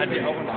Hat die auch einen